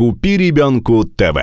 «Купи ребенку ТВ».